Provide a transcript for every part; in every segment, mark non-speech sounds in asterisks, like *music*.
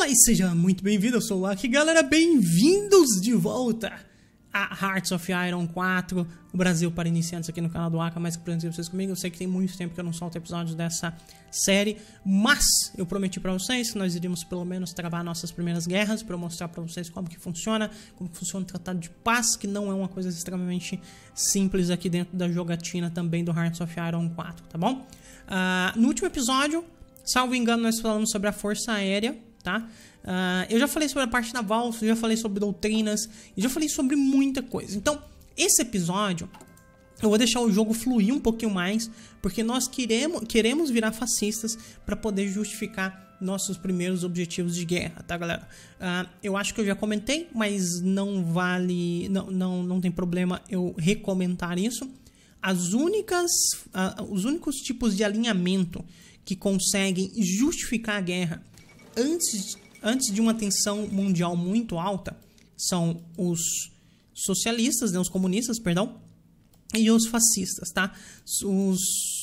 Olá e seja muito bem-vindo, eu sou o Aki, galera, bem-vindos de volta a Hearts of Iron 4, o Brasil para iniciantes aqui no canal do Aka, mais que prazer vocês comigo, eu sei que tem muito tempo que eu não solto episódios dessa série, mas eu prometi para vocês que nós iríamos pelo menos travar nossas primeiras guerras, para mostrar para vocês como que funciona, como que funciona o Tratado de Paz, que não é uma coisa extremamente simples aqui dentro da jogatina também do Hearts of Iron 4, tá bom? Uh, no último episódio, salvo engano, nós falamos sobre a Força Aérea, tá? Uh, eu já falei sobre a parte naval, já falei sobre doutrinas, já falei sobre muita coisa. Então, esse episódio, eu vou deixar o jogo fluir um pouquinho mais, porque nós queremos, queremos virar fascistas para poder justificar nossos primeiros objetivos de guerra, tá, galera? Uh, eu acho que eu já comentei, mas não vale, não, não, não tem problema eu recomentar isso. As únicas, uh, os únicos tipos de alinhamento que conseguem justificar a guerra antes, antes de uma tensão mundial muito alta, são os socialistas, né, os comunistas, perdão, e os fascistas, tá? Os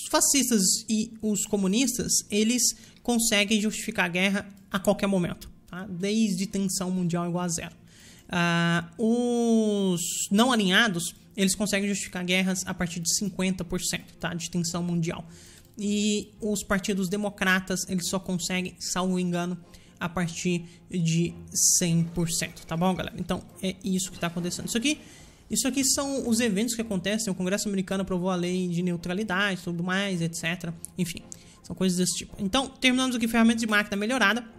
fascistas e os comunistas, eles conseguem justificar a guerra a qualquer momento, tá? Desde tensão mundial igual a zero. Uh, os não alinhados, eles conseguem justificar guerras a partir de 50%, tá? De tensão mundial. E os partidos democratas, eles só conseguem, salvo engano, a partir de 100%, tá bom, galera? Então, é isso que está acontecendo. Isso aqui, isso aqui são os eventos que acontecem. O Congresso americano aprovou a lei de neutralidade, tudo mais, etc. Enfim, são coisas desse tipo. Então, terminamos aqui ferramentas de máquina melhorada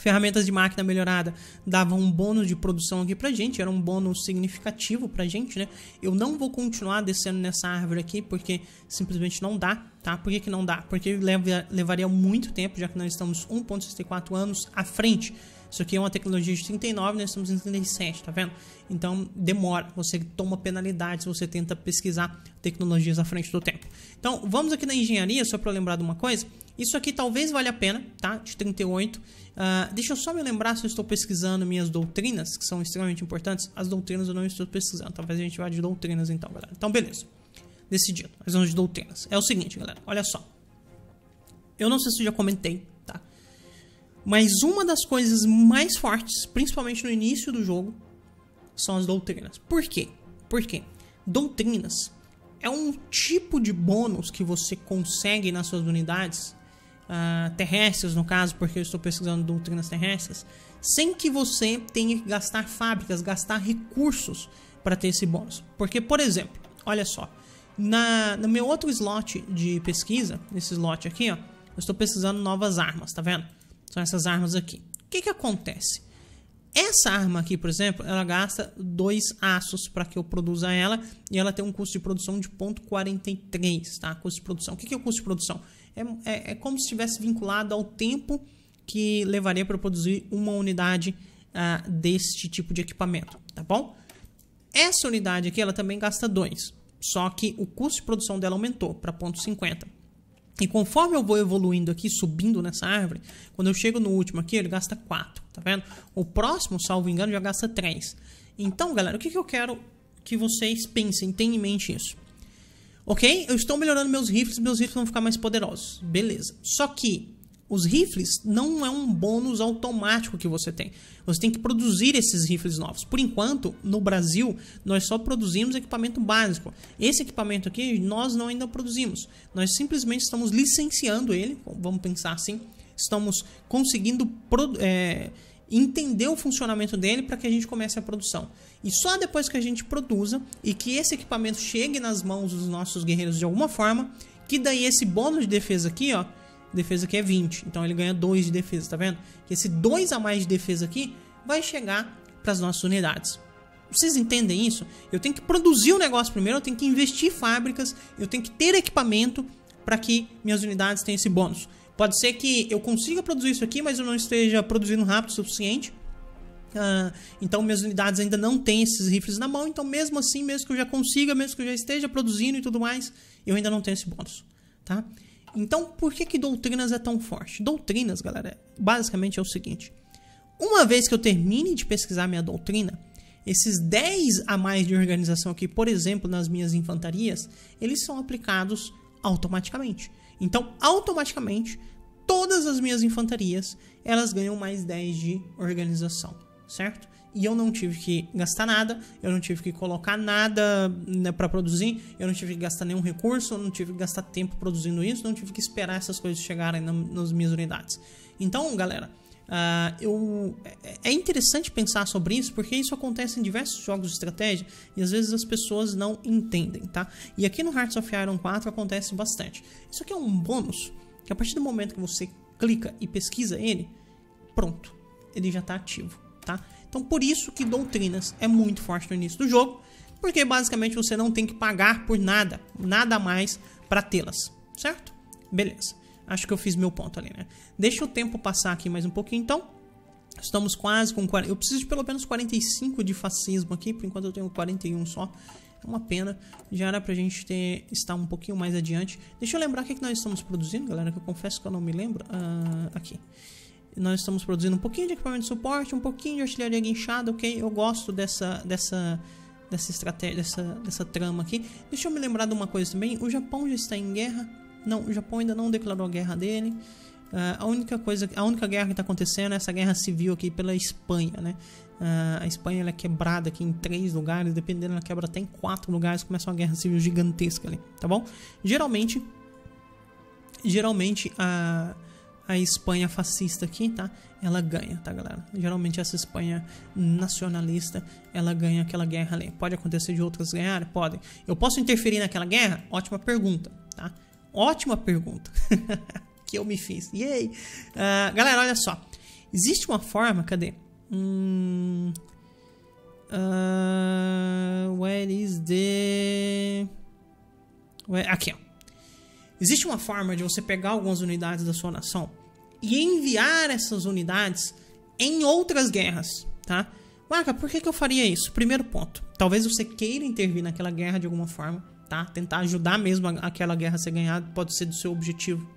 ferramentas de máquina melhorada davam um bônus de produção aqui pra gente, era um bônus significativo pra gente, né? Eu não vou continuar descendo nessa árvore aqui, porque simplesmente não dá, tá? Por que, que não dá? Porque leva, levaria muito tempo, já que nós estamos 1.64 anos à frente. Isso aqui é uma tecnologia de 39, nós estamos em 37, tá vendo? Então demora, você toma penalidade se você tenta pesquisar tecnologias à frente do tempo. Então vamos aqui na engenharia, só para lembrar de uma coisa. Isso aqui talvez valha a pena, tá? De 38. Uh, ah, deixa eu só me lembrar se eu estou pesquisando minhas doutrinas, que são extremamente importantes. As doutrinas eu não estou pesquisando. Talvez a gente vá de doutrinas então, galera. Então, beleza. Decidido. Nós vamos de doutrinas. É o seguinte, galera. Olha só. Eu não sei se eu já comentei? Mas uma das coisas mais fortes, principalmente no início do jogo, são as doutrinas. Por quê? Por quê? Doutrinas é um tipo de bônus que você consegue nas suas unidades uh, terrestres, no caso, porque eu estou pesquisando doutrinas terrestres, sem que você tenha que gastar fábricas, gastar recursos para ter esse bônus. Porque, por exemplo, olha só, na, no meu outro slot de pesquisa, nesse slot aqui, ó, eu estou pesquisando novas armas, tá vendo? São essas armas aqui. O que, que acontece? Essa arma aqui, por exemplo, ela gasta dois aços para que eu produza ela e ela tem um custo de produção de 0.43, tá? Custo de produção. O que, que é o custo de produção? é, é, é como se estivesse vinculado ao tempo que levaria para produzir uma unidade uh, deste tipo de equipamento, tá bom? Essa unidade aqui ela também gasta 2, só que o custo de produção dela aumentou para 0.50. E conforme eu vou evoluindo aqui, subindo nessa árvore, quando eu chego no último aqui, ele gasta 4, tá vendo? O próximo, salvo engano, já gasta 3. Então, galera, o que, que eu quero que vocês pensem, tenham em mente isso. Ok? Eu estou melhorando meus rifles, meus rifles vão ficar mais poderosos. Beleza. Só que os rifles não é um bônus automático que você tem. Você tem que produzir esses rifles novos. Por enquanto, no Brasil, nós só produzimos equipamento básico. Esse equipamento aqui, nós não ainda produzimos. Nós simplesmente estamos licenciando ele, vamos pensar assim. Estamos conseguindo é, entender o funcionamento dele para que a gente comece a produção. E só depois que a gente produza e que esse equipamento chegue nas mãos dos nossos guerreiros de alguma forma, que daí esse bônus de defesa aqui, ó, defesa aqui é 20, então ele ganha 2 de defesa, tá vendo? Que esse 2 a mais de defesa aqui vai chegar para as nossas unidades. Vocês entendem isso? Eu tenho que produzir o negócio primeiro, eu tenho que investir em fábricas, eu tenho que ter equipamento para que minhas unidades tenham esse bônus. Pode ser que eu consiga produzir isso aqui, mas eu não esteja produzindo rápido o suficiente. Uh, então minhas unidades ainda não têm esses rifles na mão, então mesmo assim, mesmo que eu já consiga, mesmo que eu já esteja produzindo e tudo mais, eu ainda não tenho esse bônus, tá? Então, por que que Doutrinas é tão forte? Doutrinas, galera, basicamente é o seguinte. Uma vez que eu termine de pesquisar minha doutrina, esses 10 a mais de organização aqui, por exemplo, nas minhas infantarias, eles são aplicados automaticamente. Então, automaticamente, todas as minhas infantarias, elas ganham mais 10 de organização, certo? E eu não tive que gastar nada, eu não tive que colocar nada né, para produzir, eu não tive que gastar nenhum recurso, eu não tive que gastar tempo produzindo isso, não tive que esperar essas coisas chegarem na, nas minhas unidades. Então, galera, Uh, eu, é, é interessante pensar sobre isso porque isso acontece em diversos jogos de estratégia e às vezes as pessoas não entendem, tá? E aqui no Hearts of Iron 4 acontece bastante. Isso aqui é um bônus que a partir do momento que você clica e pesquisa ele, pronto, ele já está ativo, tá? Então por isso que Doutrinas é muito forte no início do jogo, porque basicamente você não tem que pagar por nada, nada mais para tê-las, certo? Beleza. Acho que eu fiz meu ponto ali, né? Deixa o tempo passar aqui mais um pouquinho, então. Estamos quase com 40. Eu preciso de pelo menos 45 de fascismo aqui, por enquanto eu tenho 41 só. É uma pena. Já era pra gente ter, estar um pouquinho mais adiante. Deixa eu lembrar o que, é que nós estamos produzindo, galera, que eu confesso que eu não me lembro. Uh, aqui. Nós estamos produzindo um pouquinho de equipamento de suporte, um pouquinho de artilharia guinchada, ok? Eu gosto dessa, dessa, dessa estratégia, dessa, dessa trama aqui. Deixa eu me lembrar de uma coisa também. O Japão já está em guerra. Não, o Japão ainda não declarou a guerra dele. Uh, a única coisa, a única guerra que está acontecendo é essa guerra civil aqui pela Espanha, né? Uh, a Espanha é quebrada aqui em três lugares, dependendo ela quebra até em quatro lugares, começa uma guerra civil gigantesca ali, tá bom? Geralmente, geralmente a a Espanha fascista aqui, tá? Ela ganha, tá, galera? Geralmente essa Espanha nacionalista, ela ganha aquela guerra ali. Pode acontecer de outras ganharem? Podem. Eu posso interferir naquela guerra? Ótima pergunta, tá? Ótima pergunta *laughs* que eu me fiz. Yay! Uh, galera, olha só. Existe uma forma, cadê? Hum, uh, where is the... Where, aqui, ó. Existe uma forma de você pegar algumas unidades da sua nação e enviar essas unidades em outras guerras, tá? Waka, por que, que eu faria isso? Primeiro ponto, talvez você queira intervir naquela guerra de alguma forma, tá? Tentar ajudar mesmo aquela guerra a ser ganhada, pode ser do seu objetivo.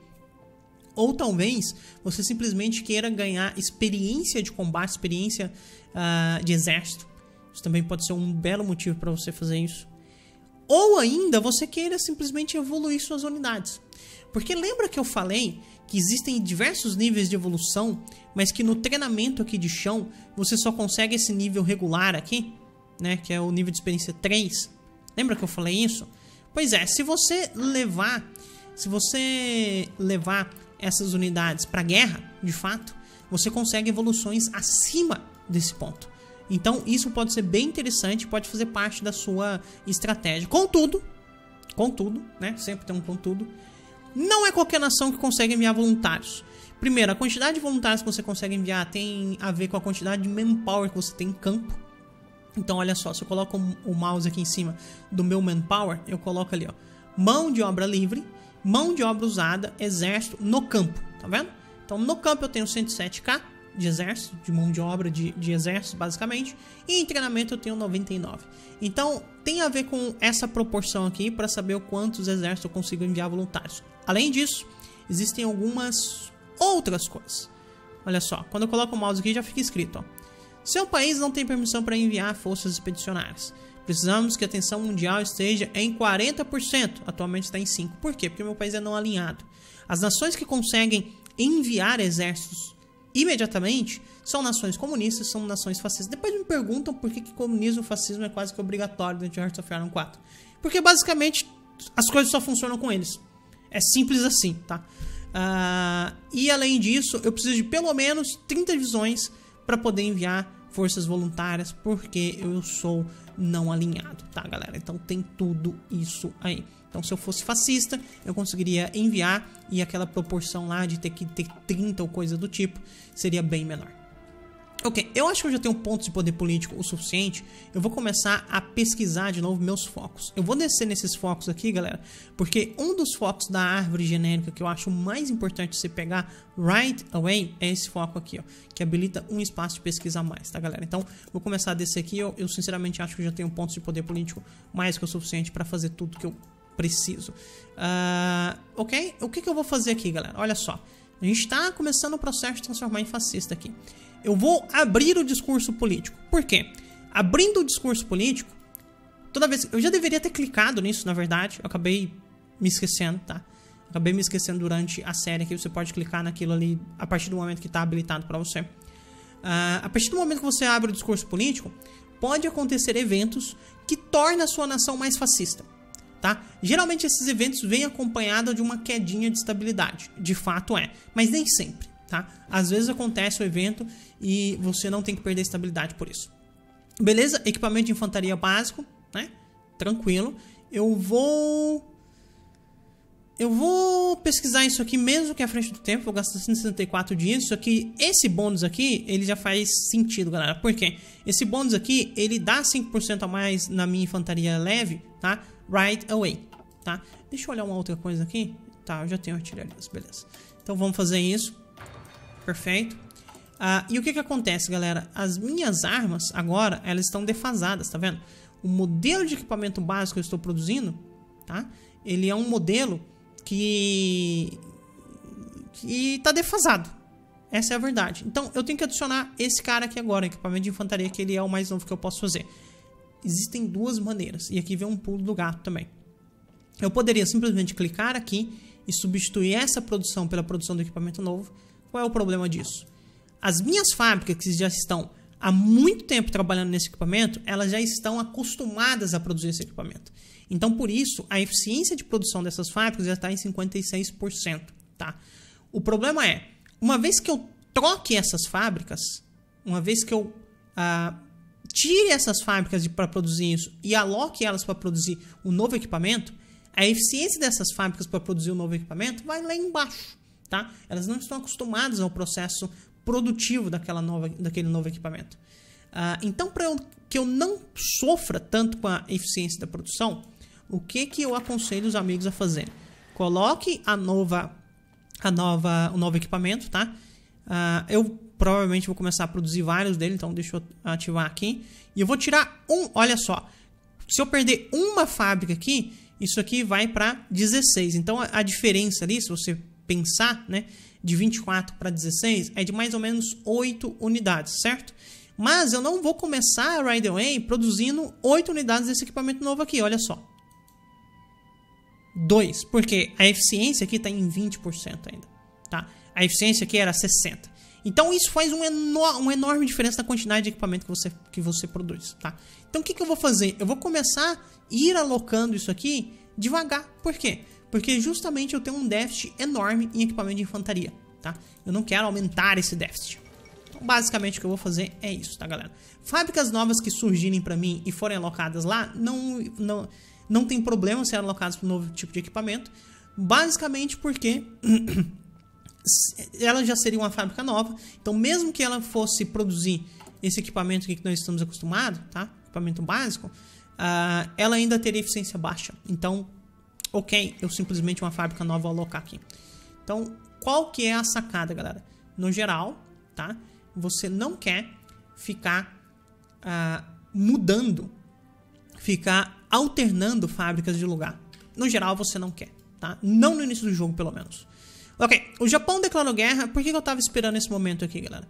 Ou talvez você simplesmente queira ganhar experiência de combate, experiência uh, de exército. Isso também pode ser um belo motivo para você fazer isso. Ou ainda você queira simplesmente evoluir suas unidades. Porque lembra que eu falei que existem diversos níveis de evolução, mas que no treinamento aqui de chão você só consegue esse nível regular aqui, né, que é o nível de experiência 3. Lembra que eu falei isso? Pois é, se você levar, se você levar essas unidades para guerra, de fato, você consegue evoluções acima desse ponto. Então, isso pode ser bem interessante, pode fazer parte da sua estratégia. Contudo, contudo, né? Sempre tem um contudo. Não é qualquer nação que consegue enviar voluntários. Primeiro, a quantidade de voluntários que você consegue enviar tem a ver com a quantidade de manpower que você tem em campo. Então, olha só, se eu coloco o mouse aqui em cima do meu manpower, eu coloco ali, ó, mão de obra livre, mão de obra usada, exército no campo, tá vendo? Então, no campo eu tenho 107k de exército, de mão de obra de, de exército, basicamente, e em treinamento eu tenho 99. Então, tem a ver com essa proporção aqui para saber o quantos exércitos eu consigo enviar voluntários. Além disso, existem algumas outras coisas. Olha só, quando eu coloco o mouse aqui já fica escrito, ó. Seu país não tem permissão para enviar forças expedicionárias. Precisamos que a tensão mundial esteja em 40%. Atualmente está em 5%. Por quê? Porque meu país é não alinhado. As nações que conseguem enviar exércitos imediatamente são nações comunistas, são nações fascistas. Depois me perguntam por que, que comunismo e fascismo é quase que obrigatório dentro de Hearts of Iron 4. Porque basicamente as coisas só funcionam com eles. É simples assim, tá? Uh, e além disso, eu preciso de pelo menos 30 divisões para poder enviar forças voluntárias, porque eu sou não alinhado, tá, galera? Então tem tudo isso aí. Então, se eu fosse fascista, eu conseguiria enviar e aquela proporção lá de ter que ter 30 ou coisa do tipo seria bem menor. Ok, eu acho que eu já tenho pontos de poder político o suficiente. Eu vou começar a pesquisar de novo meus focos. Eu vou descer nesses focos aqui, galera, porque um dos focos da árvore genérica que eu acho mais importante você pegar right away é esse foco aqui, ó, que habilita um espaço de pesquisa a mais, tá, galera? Então, vou começar a descer aqui. Eu, eu sinceramente acho que eu já tenho pontos de poder político mais que o suficiente para fazer tudo que eu preciso. Uh, ok? O que, que eu vou fazer aqui, galera? Olha só. A gente está começando o processo de transformar em fascista aqui. Eu vou abrir o discurso político. Por quê? Abrindo o discurso político, toda vez. Eu já deveria ter clicado nisso, na verdade. Eu acabei me esquecendo, tá? Acabei me esquecendo durante a série que você pode clicar naquilo ali a partir do momento que está habilitado para você. Uh, a partir do momento que você abre o discurso político, pode acontecer eventos que tornam a sua nação mais fascista. Tá? Geralmente esses eventos vêm acompanhados de uma quedinha de estabilidade. De fato é, mas nem sempre. Tá? Às vezes acontece o evento e você não tem que perder estabilidade por isso. Beleza? Equipamento de infantaria básico, né? Tranquilo. Eu vou eu vou pesquisar isso aqui mesmo que à frente do tempo, vou gastar 164 dias. Isso aqui, esse bônus aqui, ele já faz sentido, galera. Por quê? Esse bônus aqui, ele dá 5% a mais na minha infantaria leve, tá? Right away, tá? Deixa eu olhar uma outra coisa aqui. Tá, eu já tenho artilharias, beleza. Então vamos fazer isso. Perfeito. Uh, e o que que acontece, galera? As minhas armas, agora, elas estão defasadas, tá vendo? O modelo de equipamento básico que eu estou produzindo, tá? Ele é um modelo que que tá defasado. Essa é a verdade. Então, eu tenho que adicionar esse cara aqui agora, equipamento de infantaria, que ele é o mais novo que eu posso fazer. Existem duas maneiras, e aqui vem um pulo do gato também. Eu poderia simplesmente clicar aqui e substituir essa produção pela produção do equipamento novo. Qual é o problema disso? As minhas fábricas que já estão há muito tempo trabalhando nesse equipamento, elas já estão acostumadas a produzir esse equipamento. Então, por isso, a eficiência de produção dessas fábricas já está em 56%. Tá? O problema é, uma vez que eu troque essas fábricas, uma vez que eu ah, tire essas fábricas para produzir isso e aloque elas para produzir o um novo equipamento, a eficiência dessas fábricas para produzir o um novo equipamento vai lá embaixo. Tá? Elas não estão acostumadas ao processo produtivo daquela nova, daquele novo equipamento. Uh, então, para que eu não sofra tanto com a eficiência da produção, o que que eu aconselho os amigos a fazer? Coloque a nova, a nova, o novo equipamento, tá? Uh, eu provavelmente vou começar a produzir vários dele, então deixa eu ativar aqui. E eu vou tirar um, olha só. Se eu perder uma fábrica aqui, isso aqui vai para 16. Então a, a diferença ali, se você pensar, né, de 24 para 16 é de mais ou menos 8 unidades, certo? Mas eu não vou começar right away produzindo 8 unidades desse equipamento novo aqui, olha só. 2, porque a eficiência aqui está em 20% ainda, tá? A eficiência aqui era 60%. Então isso faz um eno uma enorme diferença na quantidade de equipamento que você, que você produz, tá? Então o que, que eu vou fazer? Eu vou começar a ir alocando isso aqui devagar. Por quê? Porque justamente eu tenho um déficit enorme em equipamento de infantaria, tá? Eu não quero aumentar esse déficit. Então, basicamente o que eu vou fazer é isso, tá, galera? Fábricas novas que surgirem para mim e forem alocadas lá, não, não não tem problema ser alocados para um novo tipo de equipamento, basicamente porque *clears throat* ela já seria uma fábrica nova, então mesmo que ela fosse produzir esse equipamento que nós estamos acostumados, tá? equipamento básico, uh, ela ainda teria eficiência baixa. Então, ok, eu simplesmente uma fábrica nova vou alocar aqui. Então, qual que é a sacada, galera? No geral, tá? Você não quer ficar uh, mudando, ficar alternando fábricas de lugar. No geral, você não quer, tá? Não no início do jogo, pelo menos. Ok, o Japão declarou guerra. Por que eu tava esperando esse momento aqui, galera?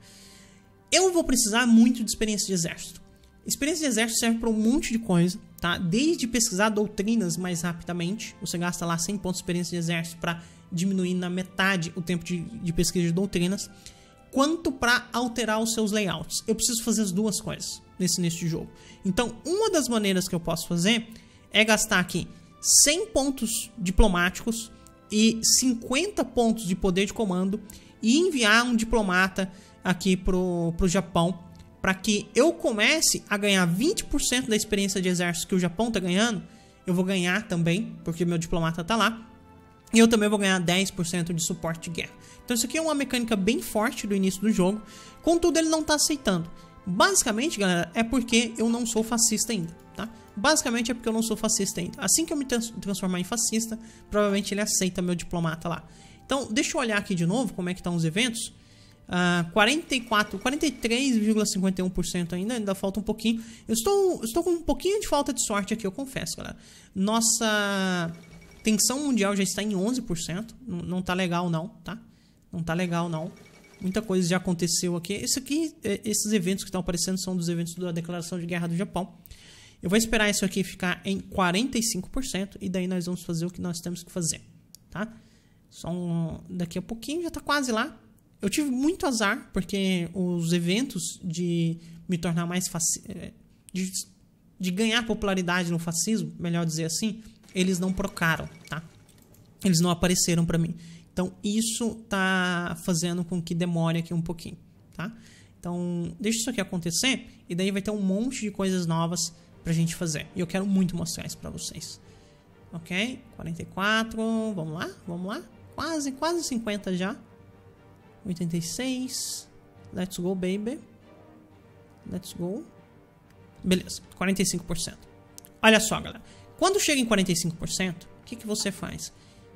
Eu vou precisar muito de experiência de exército. Experiência de exército serve para um monte de coisa, tá? Desde pesquisar doutrinas mais rapidamente, você gasta lá 100 pontos de experiência de exército para diminuir na metade o tempo de, de pesquisa de doutrinas, quanto para alterar os seus layouts. Eu preciso fazer as duas coisas nesse de jogo. Então, uma das maneiras que eu posso fazer é gastar aqui 100 pontos diplomáticos e 50 pontos de poder de comando e enviar um diplomata aqui pro, pro Japão para que eu comece a ganhar 20% da experiência de exército que o Japão tá ganhando. Eu vou ganhar também, porque meu diplomata tá lá. E eu também vou ganhar 10% de suporte de guerra. Então isso aqui é uma mecânica bem forte do início do jogo. Contudo, ele não tá aceitando. Basicamente, galera, é porque eu não sou fascista ainda, tá? Basicamente é porque eu não sou fascista ainda. Assim que eu me transformar em fascista, provavelmente ele aceita meu diplomata lá. Então, deixa eu olhar aqui de novo como é que estão os eventos. Uh, 44, 43,51% ainda, ainda falta um pouquinho. Eu estou, estou com um pouquinho de falta de sorte aqui, eu confesso, galera. Nossa tensão mundial já está em 11%. Não, não tá legal não, tá? Não tá legal não. Muita coisa já aconteceu aqui. Esse aqui, é, esses eventos que estão aparecendo são dos eventos da declaração de guerra do Japão. Eu vou esperar isso aqui ficar em 45% e daí nós vamos fazer o que nós temos que fazer, tá? São daqui a pouquinho já tá quase lá. Eu tive muito azar porque os eventos de me tornar mais eh, de, de ganhar popularidade no fascismo, melhor dizer assim, eles não procaram, tá? Eles não apareceram para mim. Então isso tá fazendo com que demore aqui um pouquinho, tá? Então, deixa isso aqui acontecer e daí vai ter um monte de coisas novas pra gente fazer. E eu quero muito mostrar isso pra vocês. Ok? 44, vamos lá, vamos lá. Quase, quase 50 já. 86. Let's go, baby. Let's go. Beleza, 45%. Olha só, galera. Quando chega em 45%, o que, que você faz?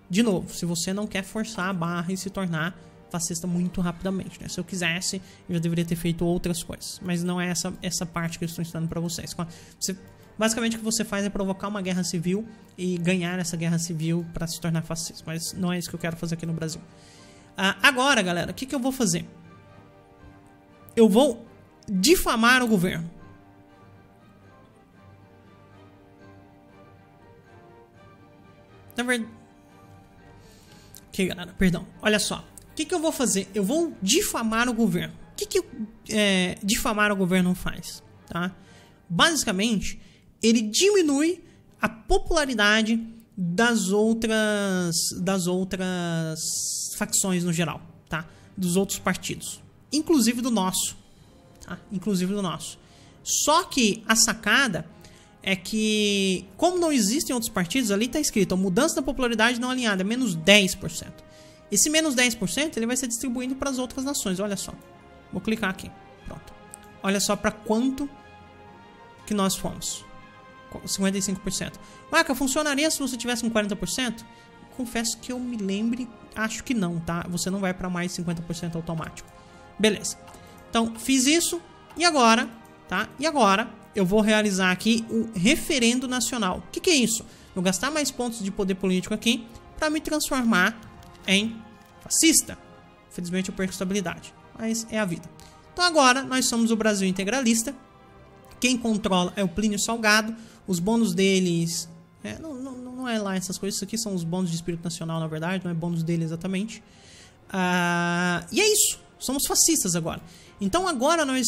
De novo, se você não quer forçar a barra e se tornar fascista muito rapidamente. Né? Se eu quisesse, eu já deveria ter feito outras coisas. Mas não é essa, essa parte que eu estou ensinando para vocês. Você, basicamente, o que você faz é provocar uma guerra civil e ganhar essa guerra civil para se tornar fascista. Mas não é isso que eu quero fazer aqui no Brasil. Ah, agora, galera, o que, que eu vou fazer? Eu vou difamar o governo. Na verdade. Ok, galera, perdão. Olha só que, que eu vou fazer? Eu vou difamar o governo. O que, que é, difamar o governo faz? Tá? Basicamente, ele diminui a popularidade das outras das outras facções no geral, tá? Dos outros partidos, inclusive do nosso, tá? Inclusive do nosso. Só que a sacada é que, como não existem outros partidos, ali está escrito a mudança da popularidade não alinhada, é menos 10%. Esse menos 10% ele vai ser distribuindo para as outras nações. Olha só. Vou clicar aqui. Pronto. Olha só para quanto que nós fomos. 55%. Maca, funcionaria se você tivesse um 40%? Confesso que eu me lembre, acho que não, tá? Você não vai para mais 50% automático. Beleza. Então, fiz isso e agora, tá? E agora eu vou realizar aqui o referendo nacional. O que, que é isso? Vou gastar mais pontos de poder político aqui para me transformar em fascista. Infelizmente eu perco estabilidade, mas é a vida. Então agora nós somos o Brasil integralista. Quem controla é o Plínio Salgado. Os bônus deles. É, não, não, não, é lá essas coisas. Isso aqui são os bônus de espírito nacional, na verdade. Não é bônus dele exatamente. Uh, e é isso. Somos fascistas agora. Então agora nós.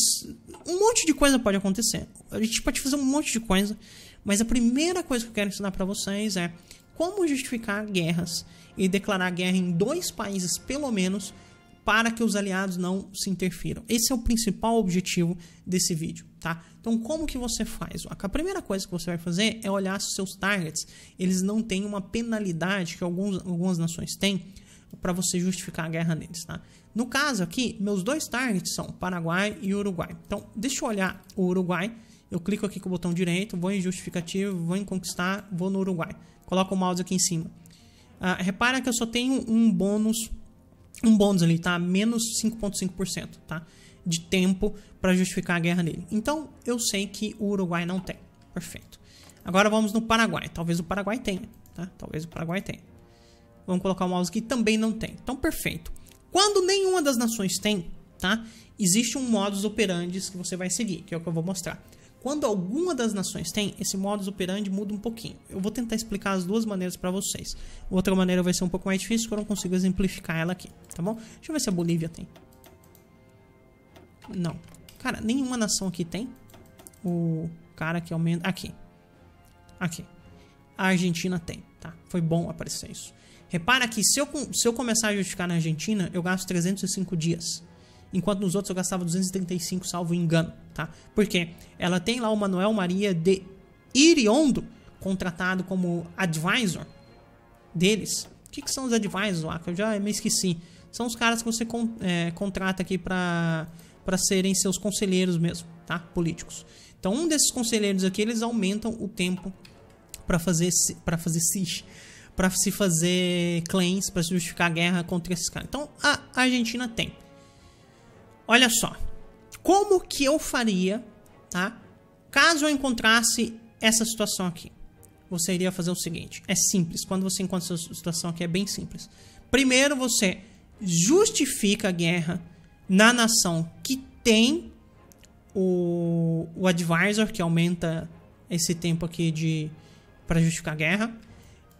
Um monte de coisa pode acontecer. A gente pode fazer um monte de coisa. Mas a primeira coisa que eu quero ensinar para vocês é como justificar guerras e declarar guerra em dois países, pelo menos, para que os aliados não se interfiram. Esse é o principal objetivo desse vídeo, tá? Então, como que você faz? A primeira coisa que você vai fazer é olhar se seus targets, eles não têm uma penalidade que alguns, algumas nações têm para você justificar a guerra neles, tá? No caso aqui, meus dois targets são Paraguai e Uruguai. Então, deixa eu olhar o Uruguai. Eu clico aqui com o botão direito, vou em justificativo, vou em conquistar, vou no Uruguai. Coloco o mouse aqui em cima. Uh, repara que eu só tenho um bônus, um bônus ali, tá? Menos 5,5%, tá? De tempo para justificar a guerra nele. Então, eu sei que o Uruguai não tem. Perfeito. Agora vamos no Paraguai. Talvez o Paraguai tenha, tá? Talvez o Paraguai tenha. Vamos colocar o mouse aqui, também não tem. Então, perfeito. Quando nenhuma das nações tem, tá? Existe um modus operandi que você vai seguir, que é o que eu vou mostrar. Quando alguma das nações tem, esse modus operandi muda um pouquinho. Eu vou tentar explicar as duas maneiras para vocês. Outra maneira vai ser um pouco mais difícil, porque eu não consigo exemplificar ela aqui, tá bom? Deixa eu ver se a Bolívia tem. Não. Cara, nenhuma nação aqui tem. O cara que aumenta... Aqui. Aqui. A Argentina tem, tá? Foi bom aparecer isso. Repara que se eu, se eu começar a justificar na Argentina, eu gasto 305 dias enquanto nos outros eu gastava 235, salvo engano, tá? Porque ela tem lá o Manuel Maria de Iriondo contratado como advisor deles. O que, que são os advisors lá? Que eu já me esqueci. São os caras que você con é, contrata aqui para para serem seus conselheiros mesmo, tá? Políticos. Então, um desses conselheiros aqui, eles aumentam o tempo para fazer para fazer siege, para se fazer claims, para justificar a guerra contra esses caras. Então, a Argentina tem. Olha só. Como que eu faria, tá? Caso eu encontrasse essa situação aqui. Você iria fazer o seguinte. É simples. Quando você encontra essa situação aqui, é bem simples. Primeiro, você justifica a guerra na nação que tem o, o advisor, que aumenta esse tempo aqui de para justificar a guerra.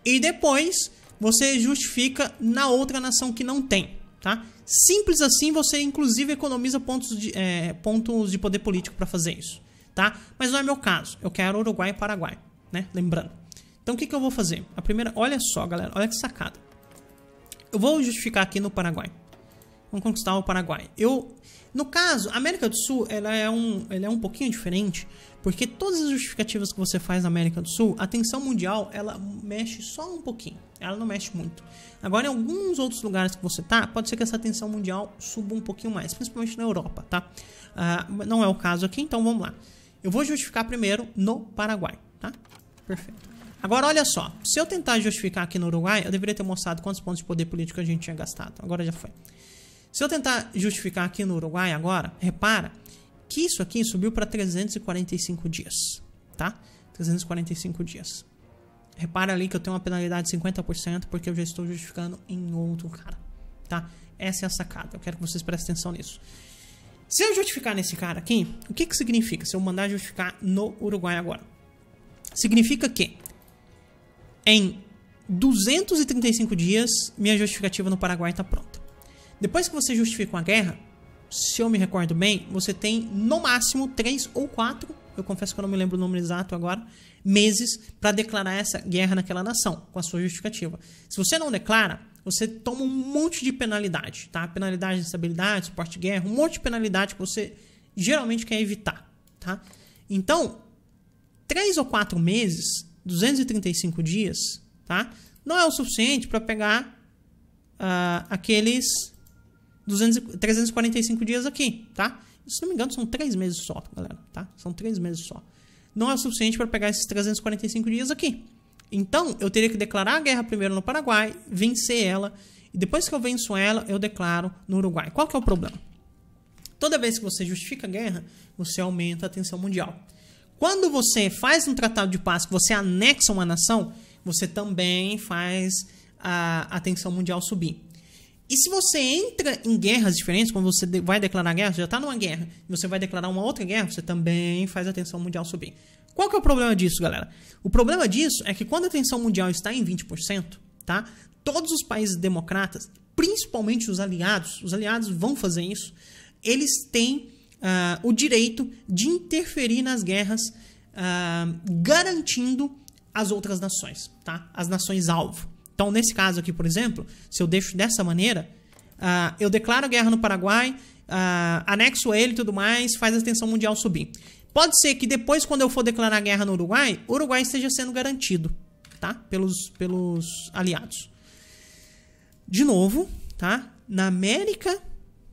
E depois você justifica na outra nação que não tem, tá? Simples assim, você inclusive economiza pontos de, é, pontos de poder político para fazer isso, tá? Mas não é meu caso. Eu quero Uruguai e Paraguai, né? Lembrando. Então o que, que eu vou fazer? A primeira, olha só, galera, olha que sacada. Eu vou justificar aqui no Paraguai. Vamos conquistar o Paraguai. Eu, no caso, a América do Sul, ela é um, ela é um pouquinho diferente, porque todas as justificativas que você faz na América do Sul, a tensão mundial, ela mexe só um pouquinho. Ela não mexe muito. Agora, em alguns outros lugares que você tá, pode ser que essa tensão mundial suba um pouquinho mais, principalmente na Europa, tá? Uh, não é o caso aqui, então vamos lá. Eu vou justificar primeiro no Paraguai, tá? Perfeito. Agora, olha só. Se eu tentar justificar aqui no Uruguai, eu deveria ter mostrado quantos pontos de poder político a gente tinha gastado. Agora já foi. Se eu tentar justificar aqui no Uruguai agora, repara que isso aqui subiu para 345 dias, tá? 345 dias. Repara ali que eu tenho uma penalidade de 50% porque eu já estou justificando em outro cara, tá? Essa é a sacada. Eu quero que vocês prestem atenção nisso. Se eu justificar nesse cara aqui, o que que significa? Se eu mandar justificar no Uruguai agora. Significa que em 235 dias minha justificativa no Paraguai está pronta. Depois que você justifica uma guerra, se eu me recordo bem, você tem no máximo três ou quatro, eu confesso que eu não me lembro o número exato agora, meses para declarar essa guerra naquela nação, com a sua justificativa. Se você não declara, você toma um monte de penalidade, tá? Penalidade de estabilidade, suporte de guerra, um monte de penalidade que você geralmente quer evitar, tá? Então, três ou quatro meses, 235 dias, tá? Não é o suficiente para pegar uh, aqueles 200, 345 dias aqui, tá? Se não me engano, são três meses só, galera, tá? São três meses só. Não é o suficiente para pegar esses 345 dias aqui. Então, eu teria que declarar a guerra primeiro no Paraguai, vencer ela, e depois que eu venço ela, eu declaro no Uruguai. Qual que é o problema? Toda vez que você justifica a guerra, você aumenta a tensão mundial. Quando você faz um tratado de paz, que você anexa uma nação, você também faz a, a tensão mundial subir. E se você entra em guerras diferentes, quando você vai declarar guerra, você já está numa guerra, e você vai declarar uma outra guerra, você também faz a tensão mundial subir. Qual que é o problema disso, galera? O problema disso é que quando a tensão mundial está em 20%, tá? Todos os países democratas, principalmente os aliados, os aliados vão fazer isso, eles têm uh, o direito de interferir nas guerras, uh, garantindo as outras nações, tá? As nações alvo. Então, nesse caso aqui, por exemplo, se eu deixo dessa maneira, uh, eu declaro guerra no Paraguai, uh, anexo ele e tudo mais, faz a tensão mundial subir. Pode ser que depois, quando eu for declarar guerra no Uruguai, o Uruguai esteja sendo garantido, tá? Pelos, pelos aliados. De novo, tá? Na América,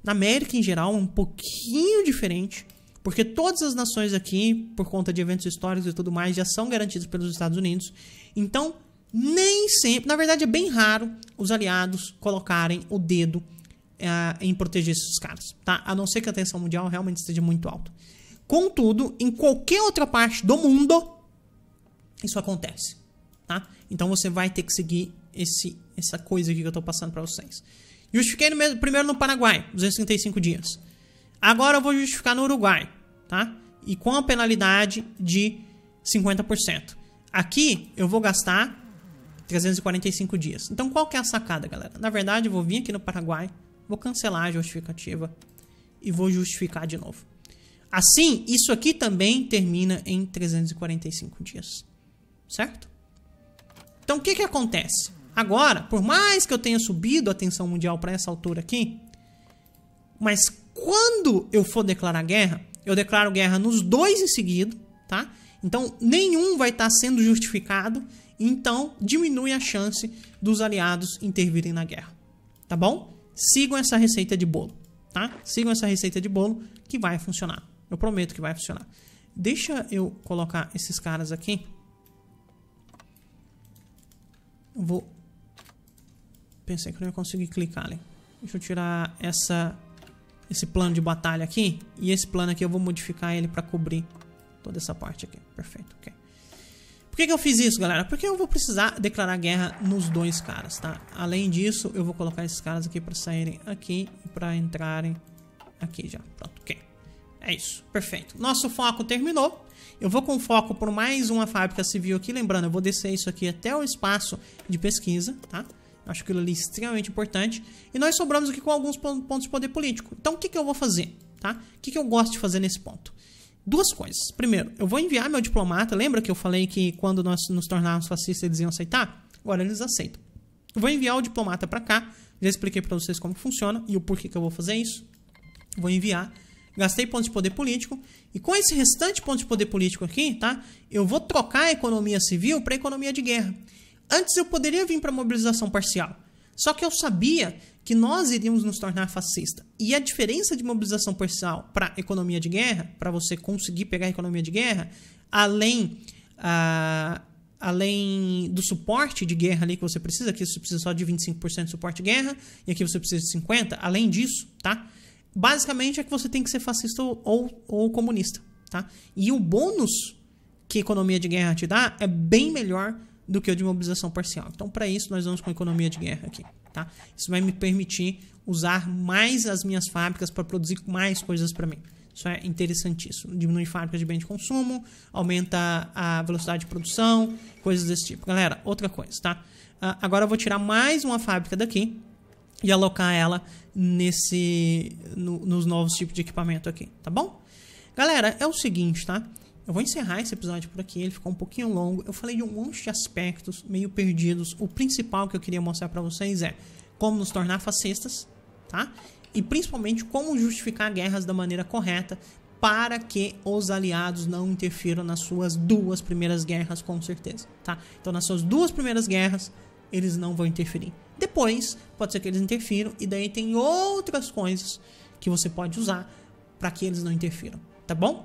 na América em geral, é um pouquinho diferente, porque todas as nações aqui, por conta de eventos históricos e tudo mais, já são garantidas pelos Estados Unidos. Então, nem sempre, na verdade é bem raro os aliados colocarem o dedo uh, em proteger esses caras, tá? A não ser que a tensão mundial realmente esteja muito alta. Contudo, em qualquer outra parte do mundo, isso acontece, tá? Então você vai ter que seguir esse, essa coisa aqui que eu estou passando para vocês. Justifiquei no, primeiro no Paraguai, 235 dias. Agora eu vou justificar no Uruguai, tá? E com a penalidade de 50%. Aqui eu vou gastar 345 dias. Então qual que é a sacada, galera? Na verdade, eu vou vir aqui no Paraguai, vou cancelar a justificativa e vou justificar de novo. Assim, isso aqui também termina em 345 dias. Certo? Então o que que acontece? Agora, por mais que eu tenha subido a tensão mundial para essa altura aqui, mas quando eu for declarar guerra, eu declaro guerra nos dois em seguida, tá? Então, nenhum vai estar tá sendo justificado então, diminui a chance dos aliados intervirem na guerra. Tá bom? Sigam essa receita de bolo, tá? Sigam essa receita de bolo que vai funcionar. Eu prometo que vai funcionar. Deixa eu colocar esses caras aqui. Eu vou. Pensei que eu não ia conseguir clicar ali. Deixa eu tirar essa esse plano de batalha aqui e esse plano aqui eu vou modificar ele para cobrir toda essa parte aqui. Perfeito, ok. Por que, que eu fiz isso, galera? Porque eu vou precisar declarar guerra nos dois caras, tá? Além disso, eu vou colocar esses caras aqui para saírem aqui e para entrarem aqui já. Pronto, ok. É isso, perfeito. Nosso foco terminou. Eu vou com foco por mais uma fábrica civil aqui. Lembrando, eu vou descer isso aqui até o espaço de pesquisa, tá? Acho aquilo ali extremamente importante. E nós sobramos aqui com alguns pontos de poder político. Então, o que, que eu vou fazer? Tá? O que, que eu gosto de fazer nesse ponto? Duas coisas. Primeiro, eu vou enviar meu diplomata. Lembra que eu falei que quando nós nos tornarmos fascistas eles iam aceitar? Agora eles aceitam. Eu vou enviar o diplomata para cá. Já expliquei para vocês como funciona e o porquê que eu vou fazer isso. Vou enviar. Gastei pontos de poder político. E com esse restante ponto de poder político aqui, tá? Eu vou trocar a economia civil para economia de guerra. Antes eu poderia vir para mobilização parcial. Só que eu sabia que nós iríamos nos tornar fascista. E a diferença de mobilização parcial para economia de guerra, para você conseguir pegar a economia de guerra, além, uh, além do suporte de guerra ali que você precisa, aqui você precisa só de 25% de suporte de guerra, e aqui você precisa de 50%, além disso, tá? Basicamente é que você tem que ser fascista ou, ou, comunista, tá? E o bônus que economia de guerra te dá é bem melhor do que o de mobilização parcial. Então, para isso, nós vamos com economia de guerra aqui. Tá? Isso vai me permitir usar mais as minhas fábricas para produzir mais coisas para mim. Isso é interessantíssimo. Diminui fábricas de bem de consumo, aumenta a velocidade de produção, coisas desse tipo. Galera, outra coisa, tá? Uh, agora eu vou tirar mais uma fábrica daqui e alocar ela nesse no, nos novos tipos de equipamento aqui, tá bom? Galera, é o seguinte, tá? Eu vou encerrar esse episódio por aqui, ele ficou um pouquinho longo. Eu falei de um monte de aspectos meio perdidos. O principal que eu queria mostrar para vocês é como nos tornar fascistas, tá? E principalmente como justificar guerras da maneira correta para que os aliados não interfiram nas suas duas primeiras guerras, com certeza, tá? Então, nas suas duas primeiras guerras, eles não vão interferir. Depois, pode ser que eles interfiram, e daí tem outras coisas que você pode usar para que eles não interfiram, tá bom?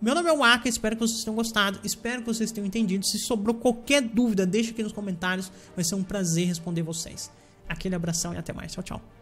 Meu nome é Waka, espero que vocês tenham gostado, espero que vocês tenham entendido. Se sobrou qualquer dúvida, deixa aqui nos comentários, vai ser um prazer responder vocês. Aquele abração e até mais. Tchau, tchau.